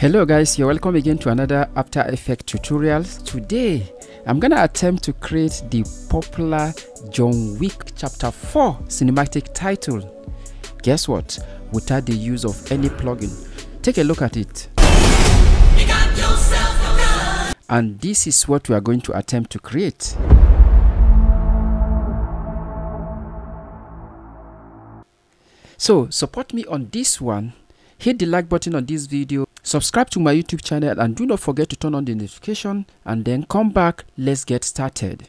Hello guys, you're welcome again to another After Effects tutorial. Today, I'm gonna attempt to create the popular John Wick Chapter 4 cinematic title. Guess what? Without the use of any plugin. Take a look at it. And this is what we are going to attempt to create. So support me on this one. Hit the like button on this video subscribe to my youtube channel and do not forget to turn on the notification and then come back. Let's get started.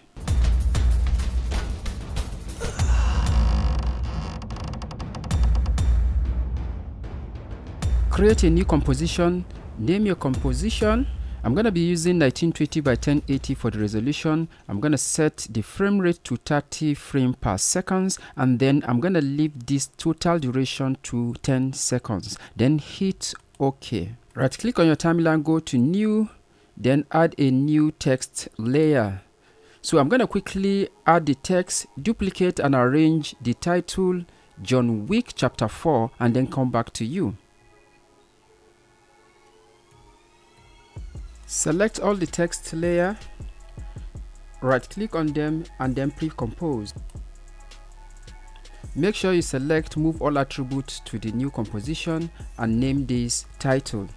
Create a new composition. Name your composition I'm going to be using 1920 by 1080 for the resolution. I'm going to set the frame rate to 30 frame per seconds and then I'm going to leave this total duration to 10 seconds. Then hit OK. Right click on your timeline, go to new, then add a new text layer. So I'm going to quickly add the text, duplicate and arrange the title John Wick chapter 4 and then come back to you. Select all the text layer, right click on them and then pre-compose. Make sure you select move all attributes to the new composition and name this title.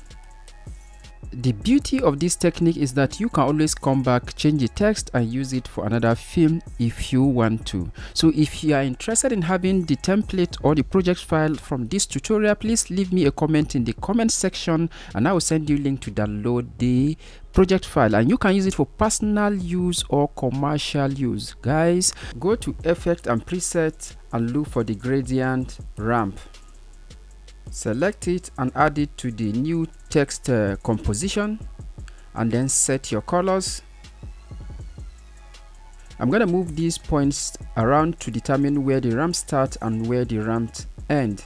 The beauty of this technique is that you can always come back, change the text and use it for another film if you want to. So if you are interested in having the template or the project file from this tutorial, please leave me a comment in the comment section and I will send you a link to download the project file and you can use it for personal use or commercial use. Guys, go to effect and preset and look for the gradient ramp select it and add it to the new text uh, composition and then set your colors. I'm gonna move these points around to determine where the ramp start and where the ramp end.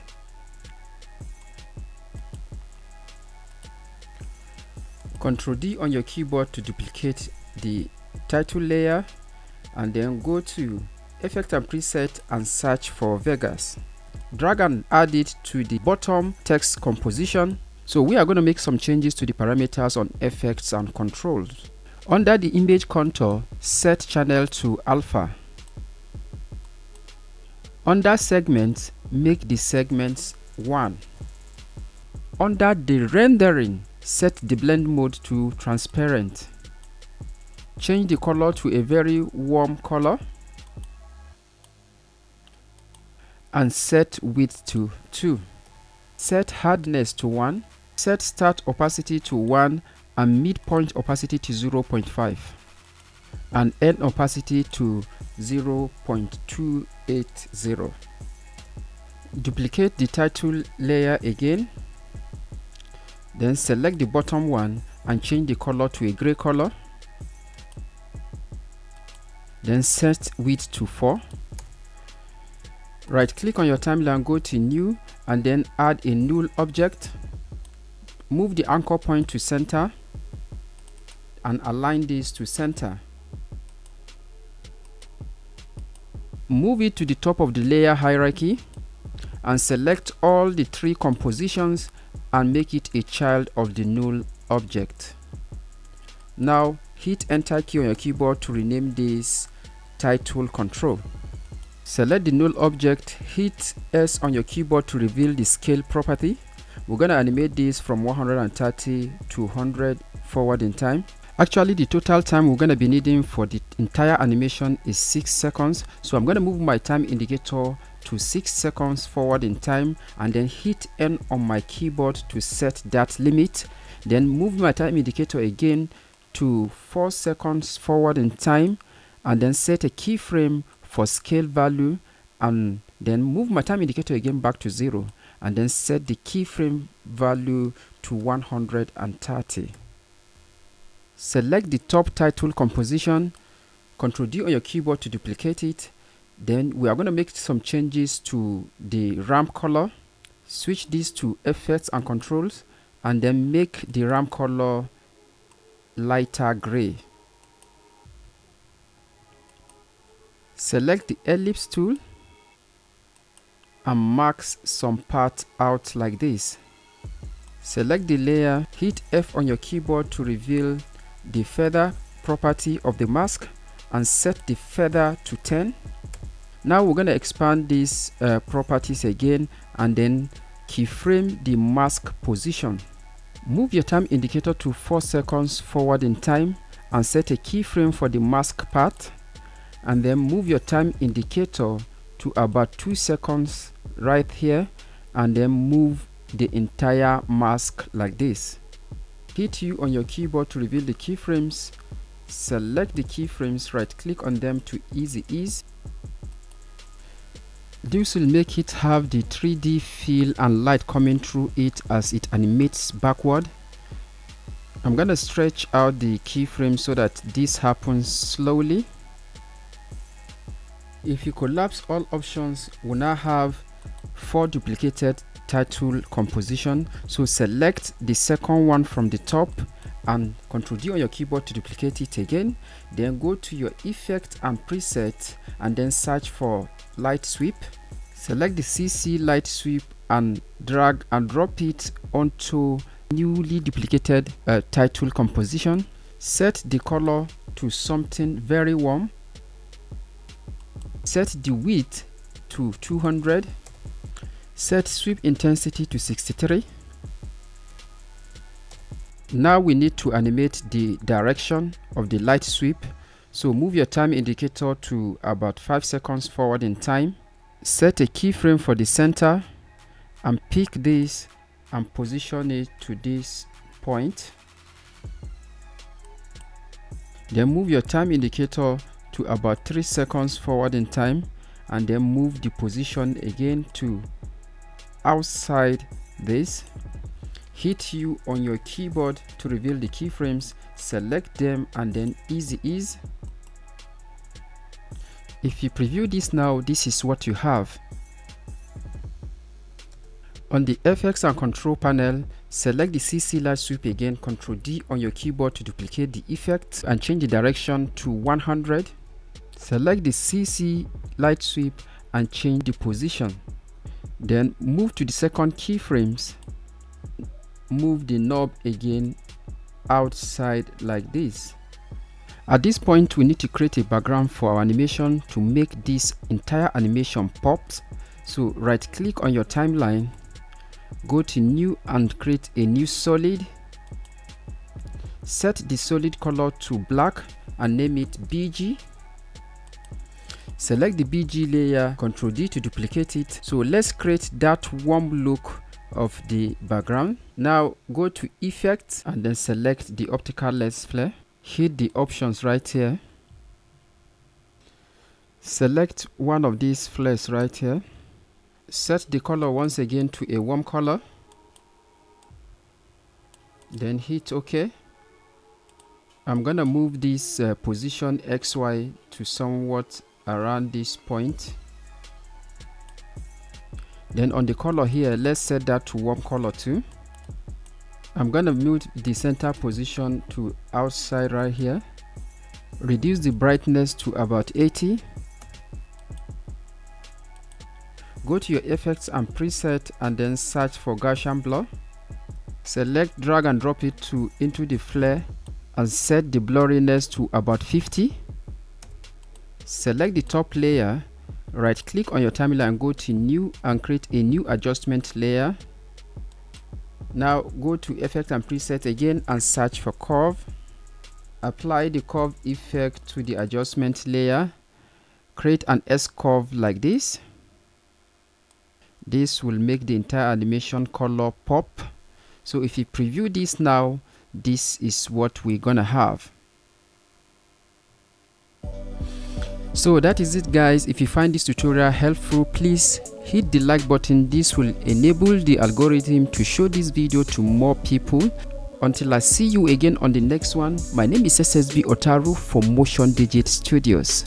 Ctrl D on your keyboard to duplicate the title layer and then go to effect and preset and search for Vegas drag and add it to the bottom text composition. So we are going to make some changes to the parameters on effects and controls. Under the image contour, set channel to alpha. Under segments, make the segments 1. Under the rendering, set the blend mode to transparent. Change the color to a very warm color. And set width to 2. Set hardness to 1. Set start opacity to 1 and midpoint opacity to 0.5 and end opacity to 0.280. Duplicate the title layer again. Then select the bottom one and change the color to a gray color. Then set width to 4 right click on your timeline go to new and then add a null object. Move the anchor point to center and align this to center. Move it to the top of the layer hierarchy and select all the three compositions and make it a child of the null object. Now hit enter key on your keyboard to rename this title control Select the null object, hit S on your keyboard to reveal the scale property. We're going to animate this from 130 to 100 forward in time. Actually, the total time we're going to be needing for the entire animation is 6 seconds. So I'm going to move my time indicator to 6 seconds forward in time and then hit N on my keyboard to set that limit. Then move my time indicator again to 4 seconds forward in time and then set a keyframe for scale value and then move my time indicator again back to zero and then set the keyframe value to 130 select the top title composition Ctrl D on your keyboard to duplicate it. Then we are going to make some changes to the ramp color switch this to effects and controls and then make the ramp color lighter gray Select the ellipse tool and mark some part out like this. select the layer hit F on your keyboard to reveal the feather property of the mask and set the feather to 10 now we're going to expand these uh, properties again and then keyframe the mask position. Move your time indicator to 4 seconds forward in time and set a keyframe for the mask part and then move your time indicator to about 2 seconds right here and then move the entire mask like this. Hit U on your keyboard to reveal the keyframes. Select the keyframes right click on them to easy ease. This will make it have the 3d feel and light coming through it as it animates backward. I'm gonna stretch out the keyframe so that this happens slowly if you collapse all options we now have four duplicated title composition. So select the second one from the top and Ctrl D on your keyboard to duplicate it again. Then go to your effect and preset and then search for light sweep. Select the CC light sweep and drag and drop it onto newly duplicated uh, title composition. Set the color to something very warm set the width to 200 set sweep intensity to 63 now we need to animate the direction of the light sweep. So move your time indicator to about 5 seconds forward in time. Set a keyframe for the center and pick this and position it to this point. Then move your time indicator to about 3 seconds forward in time and then move the position again to outside this. Hit U on your keyboard to reveal the keyframes select them and then easy ease if you preview this now this is what you have. On the FX and control panel, select the CC light sweep again, Ctrl D on your keyboard to duplicate the effect and change the direction to 100. Select the CC light sweep and change the position. Then move to the second keyframes. Move the knob again outside like this. At this point, we need to create a background for our animation to make this entire animation pop. So right click on your timeline, go to new and create a new solid. Set the solid color to black and name it BG select the BG layer, Ctrl D to duplicate it. So let's create that warm look of the background. Now go to effects and then select the optical lens flare. Hit the options right here. Select one of these flares right here. Set the color once again to a warm color. Then hit OK. I'm gonna move this uh, position XY to somewhat around this point. Then on the color here let's set that to warm color too. I'm gonna move the center position to outside right here. Reduce the brightness to about 80 go to your effects and preset and then search for Gaussian blur. Select drag and drop it to into the flare and set the blurriness to about 50 select the top layer right click on your timeline and go to new and create a new adjustment layer. Now go to effect and preset again and search for curve. Apply the curve effect to the adjustment layer. Create an S curve like this. This will make the entire animation color pop. So if you preview this now this is what we're gonna have so that is it guys. If you find this tutorial helpful please hit the like button. This will enable the algorithm to show this video to more people. Until i see you again on the next one my name is ssb otaru for MotionDigit Studios